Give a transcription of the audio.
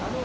あの